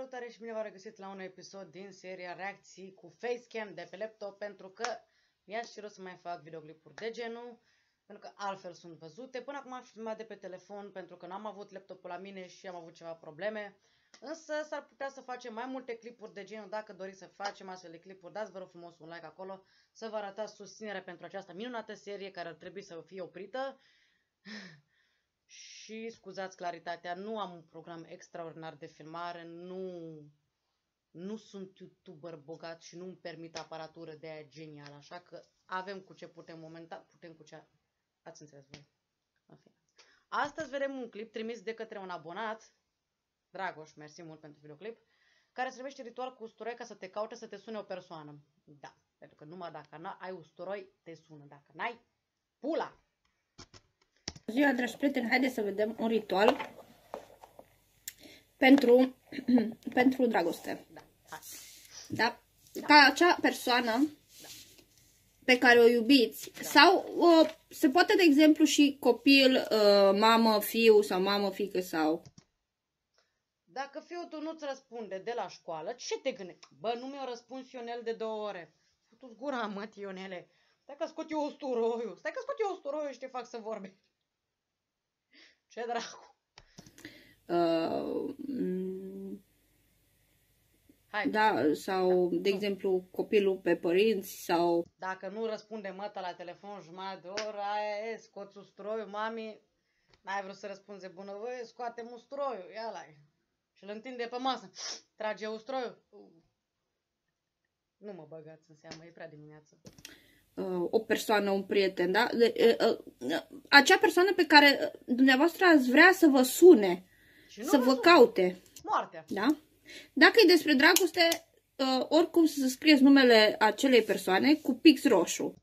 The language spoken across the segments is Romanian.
Salutare și bine v-am regăsit la un episod din seria reacții cu facecam de pe laptop pentru că mi-aș cerut să mai fac videoclipuri de genul pentru că altfel sunt văzute. Până acum am filmat de pe telefon pentru că n-am avut laptopul la mine și am avut ceva probleme. Însă s-ar putea să facem mai multe clipuri de genul. Dacă doriți să facem astfel de clipuri, dați vă rog frumos un like acolo să vă arătați susținerea pentru această minunată serie care ar trebui să fie oprită. și scuzați claritatea, nu am un program extraordinar de filmare, nu, nu sunt youtuber bogat și nu-mi permit aparatură de aia genială, așa că avem cu ce putem momentan, putem cu ce... Ați înțeles voi. În fine. Astăzi vedem un clip trimis de către un abonat, Dragoș, mersi mult pentru videoclip, care se numește Ritual cu usturoi ca să te caute să te sune o persoană. Da, pentru că numai dacă ai usturoi, te sună. Dacă n-ai, pula! Ziua, dragi prieteni, haideți să vedem un ritual pentru, pentru dragoste. Da, hai. Da? Ca acea persoană Da. pe care o iubiți sau uh, se poate, de exemplu, și copil, uh, mamă, fiu sau mamă, fică sau... Dacă fiul tu nu-ți răspunde de la școală, ce te gândești? Bă, nu mi-a răspuns Ionel de două ore. Tu-ți gura, mă, Ionele. Stai că scot eu usturoiul. Stai că scot eu usturoiul și te fac să vorbești. Ce dracu. Uh, mm, Hai, da, sau, de exemplu, copilul pe părinți sau... dacă nu răspunde măta la telefon jumătate de oră, aia e, scoți usturoiul, mami. N-ai vrut să răspunzi bună, băi, scoate usturoiul, ia la Și îl întinde pe masă. Trage usturoiul. Nu mă băgați în seamă, e prea dimineață. Uh, o persoană, un prieten, da? De, uh, uh, acea persoană pe care uh, dumneavoastră ați vrea să vă sune, Și nu să vă vă sună. caute, Moartea. da? Dacă e despre dragoste, uh, oricum să scrieți numele acelei persoane cu pix roșu.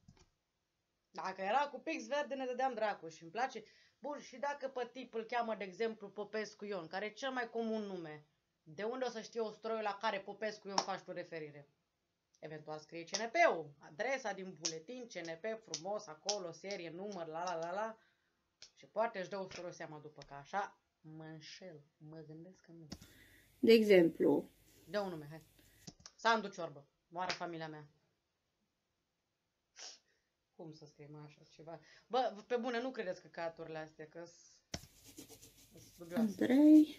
Dacă era cu pix verde, ne dădeam dracu și îmi place. Bun, și dacă pe tip îl cheamă, de exemplu, Popescu Ion, care e cel mai comun nume, de unde o să știe ostroiul la care Popescu Ion faci tu referire? Eventual scrie CNP-ul, adresa din buletin, CNP, frumos, acolo, serie, număr, la la la la. Și poate își dă usturoi seama după că așa mă înșel, mă gândesc că nu. De exemplu, Dă un nume, hai. Sandu Ciorbă, moară familia mea. Cum să scriem așa ceva? Bă, pe bune, nu credeți că caturile astea, că sunt dubioase. Andrei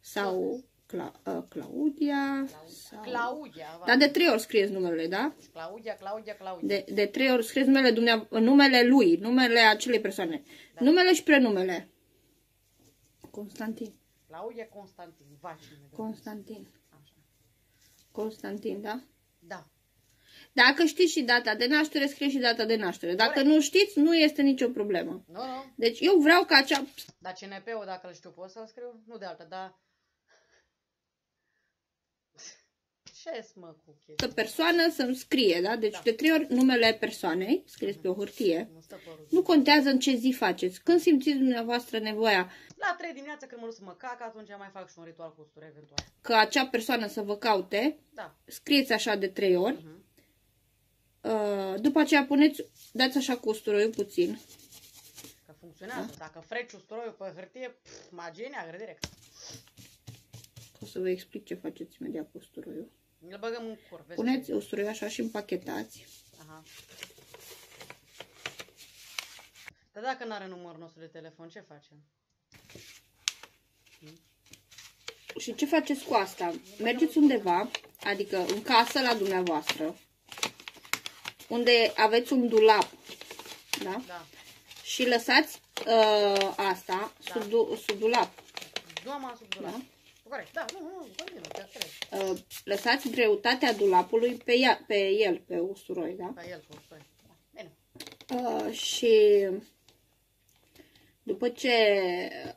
sau Cla- uh, Claudia. Sau... Claudia, va. Dar de trei ori scrieți numele, da? Claudia, Claudia, Claudia. De, de trei ori scrieți numele, dumneav- numele lui, numele acelei persoane. Da. Numele și prenumele. Constantin. Claudia Constantin, vașine. de Constantin. Așa. Constantin, da? Da. Dacă știți și data de naștere, scrieți și data de naștere. Dacă Corect. nu știți, nu este nicio problemă. Nu, nu. Deci eu vreau ca acea Dar CNP-ul, dacă îl știu, pot să-l scriu? Nu de altă, dar... ce mă cu chestia? persoană să-mi scrie, da? Deci Da. de trei ori numele persoanei, scrieți pe o hârtie. Nu stă părul. Nu contează în ce zi faceți. Când simțiți dumneavoastră nevoia La 3 dimineața când mă duc să mă cac, atunci mai fac și un ritual cu usturoi eventual. că acea persoană să vă caute, Da. scrieți așa de trei ori. Mhm. Uh, După aceea puneți, dați așa cu usturoiul puțin. Că funcționează. Dacă freci usturoiul pe hârtie, pf, magie neagră direct. O să vă explic ce faceți imediat cu usturoiul. Îl băgăm în cur. vezi Puneți ce- usturoiul așa și împachetați. Aha. Dar dacă nu are numărul nostru de telefon, ce facem? Și ce faceți cu asta? Mergeți undeva, adică în casă la dumneavoastră, unde aveți un dulap, da? Da. Și lăsați uh, asta Da. sub, du- sub dulap. Doamna sub dulap. Da. Corect. Da, nu, nu, continuu, te cred. Uh, lăsați greutatea dulapului pe, ea, pe el, pe usturoi, da? Pe el cu usturoi. Da. Bine. Uh, și după ce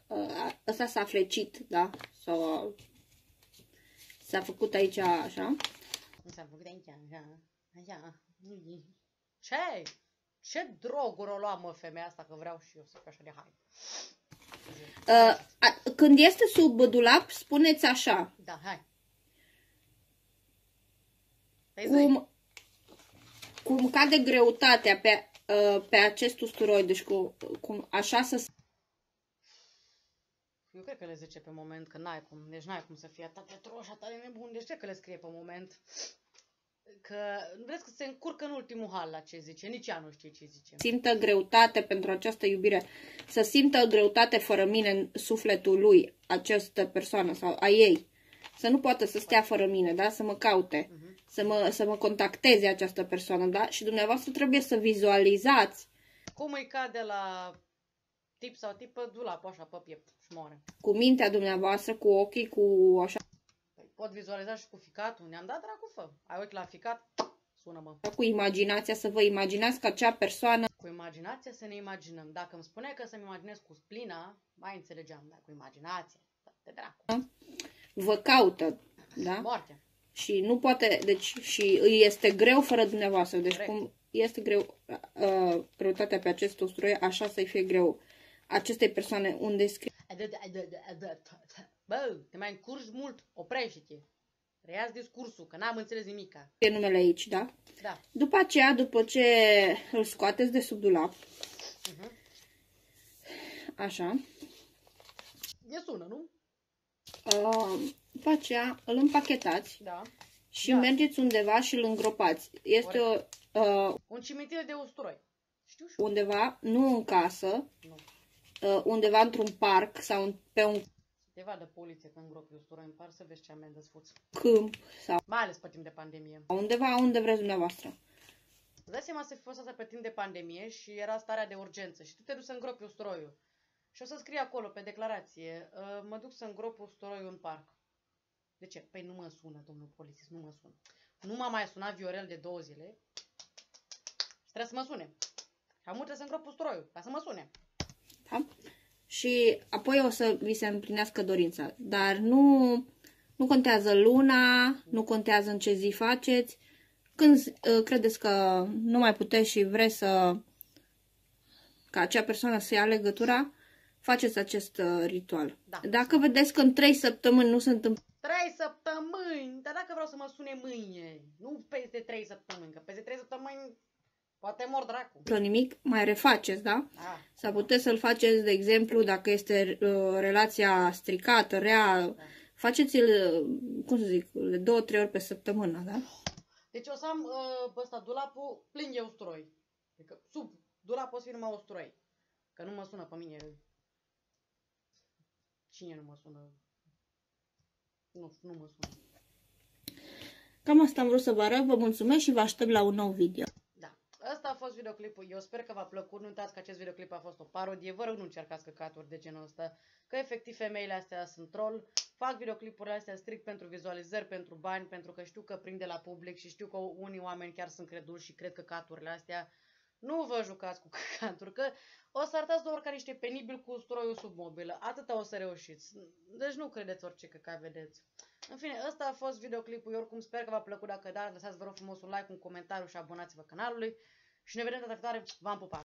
uh, ăsta s-a flecit, da? Sau s-a făcut aici așa, Nu s-a făcut aici, așa, așa. Ce? Ce droguri o lua, mă, femeia asta, că vreau și eu să fiu așa de hai. Uh, a, când este sub dulap, spuneți așa, Da, hai. Păi zi. cum, cum cade greutatea pe, uh, pe acest usturoi, deci cu, cum așa să Eu cred că le zice pe moment că n-ai cum, deci n-ai cum să fie atât de troș, atât de nebun, deci cred că le scrie pe moment. Că, vezi că se încurcă în ultimul hal la ce zice, nici ea nu știe ce zice. Simtă greutate pentru această iubire, să simtă greutate fără mine în sufletul lui, această persoană sau a ei. Să nu poată să stea fără mine, da? Să mă caute, să mă, să mă contacteze această persoană, da? Și dumneavoastră trebuie să vizualizați Cum îi cade la tip sau tip pe dulap, așa, pe piept și moare. cu mintea dumneavoastră, cu ochii, cu așa, Păi, pot vizualiza și cu ficatul, ne-am dat dracu fă. Ai ochi la ficat, sună-mă. cu imaginația, să vă imaginați că acea persoană Cu imaginația să ne imaginăm. Dacă îmi spune că să-mi imaginez cu splina, mai înțelegeam, dar cu imaginația, da, de dracu. vă caută, da? Moarte. Și nu poate, deci, și îi este greu fără dumneavoastră. Deci Corect. cum este greu uh, greutatea pe acest usturoi, așa să-i fie greu acestei persoane unde scrie Bă, te mai încurci mult, oprește-te. Reiați discursul, că n-am înțeles nimica. numele aici, da? Da. După aceea, după ce îl scoateți de sub dulap, Uh-huh. așa, E sună, nu? uh, după aceea îl împachetați Da. și Da. mergeți undeva și îl îngropați. Este o, uh, Un cimitir de usturoi. Știu și undeva, nu în casă, Nu. uh, undeva într-un parc sau în- pe un Te vadă poliție când îngropi usturoi în par să vezi ce amendă sfuți. câmp sau Mai ales pe timp de pandemie. undeva unde vreți dumneavoastră. Îți dai seama să fi fost asta pe timp de pandemie și era starea de urgență și tu te duci să îngropi usturoiul. Și o să scrie acolo pe declarație, "Uh, mă duc să îngrop usturoiul în parc. De ce? Păi nu mă sună, domnul polițist, nu mă sună. Nu m-a mai sunat Viorel de două zile și trebuie să mă sune. Și am trebuie să îngrop usturoiul, ca să mă sune. Da? Și apoi o să vi se împlinească dorința. Dar nu, nu contează luna, nu contează în ce zi faceți. Când uh, credeți că nu mai puteți și vreți să ca acea persoană să ia legătura, faceți acest uh, ritual. Da. Dacă vedeți că în trei săptămâni nu se întâmplă Trei săptămâni! Dar dacă vreau să mă sune mâine, nu peste trei săptămâni, că peste trei săptămâni poate mor dracu. nimic, mai refaceți, da? Da. Sau puteți să-l faceți, de exemplu, dacă este uh, relația stricată, rea, faceți-l, uh, cum să zic, de două, trei ori pe săptămână, da? Deci o să am uh, ăsta, dulapul plin de usturoi. Adică sub dulapul o să fie numai usturoi. Că nu mă sună pe mine. Cine nu mă sună? Nu, nu mă sună. Cam asta am vrut să vă arăt, vă mulțumesc și vă aștept la un nou video. Da. Asta a fost videoclipul. Eu sper că v-a plăcut. Nu uitați că acest videoclip a fost o parodie. Vă rog, nu încercați căcaturi de genul ăsta. Că efectiv femeile astea sunt troll. Fac videoclipurile astea strict pentru vizualizări, pentru bani, pentru că știu că prinde la public și știu că unii oameni chiar sunt creduși și cred că căcaturile astea. Nu vă jucați cu căcaturi, că o să arătați doar ca niște penibil cu usturoiul sub mobilă. Atâta o să reușiți. Deci nu credeți orice căcat vedeți. În fine, ăsta a fost videoclipul. Eu oricum sper că v-a plăcut. Dacă da, lăsați vă rog frumos un like, un comentariu și abonați-vă canalului. Și ne vedem data viitoare. V-am pupat!